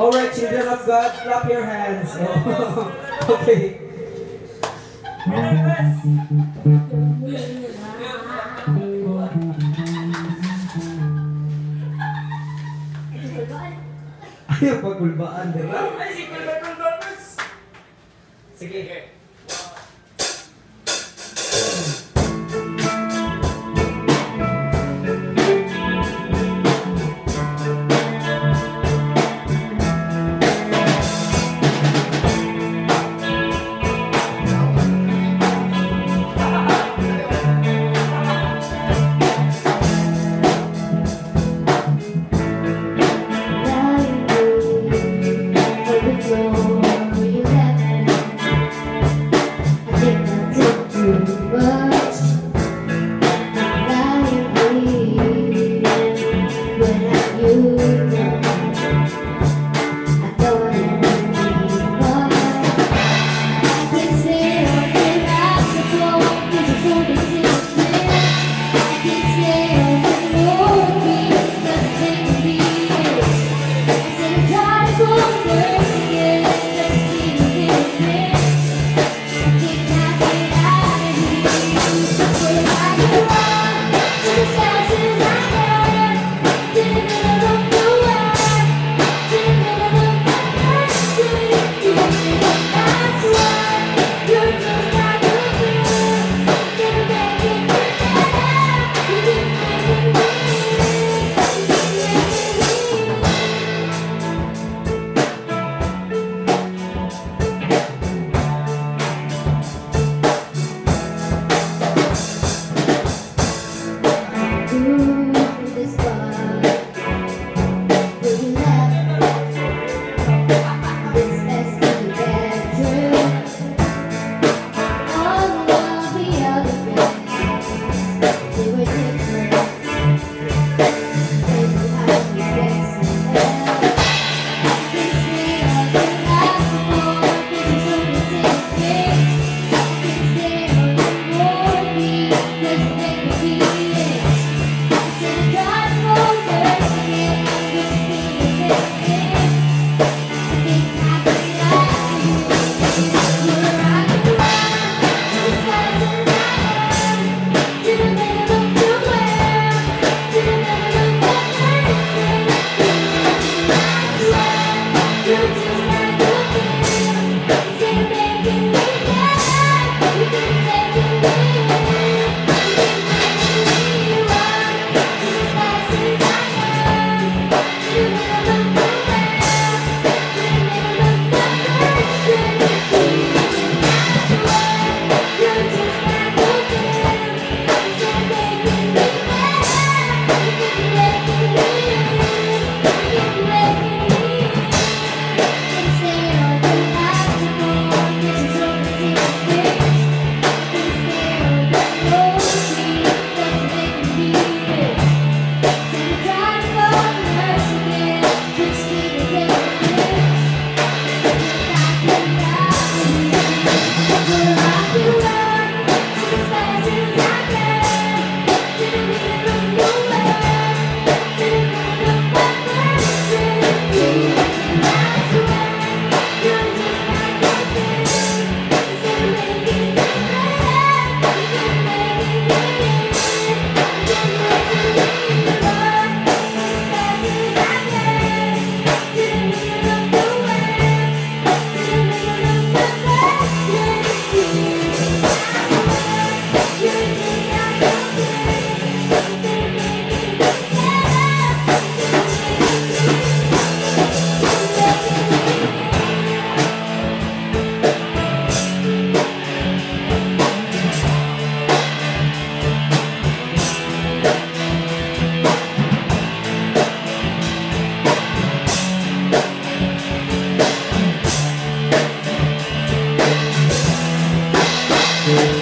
Alright, children of God, clap your hands. okay. Pagulbaan, di ba? Sige. Didn't 嗯